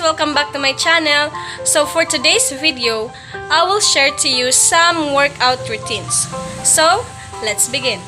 Welcome back to my channel. So for today's video, I will share to you some workout routines. So, let's begin.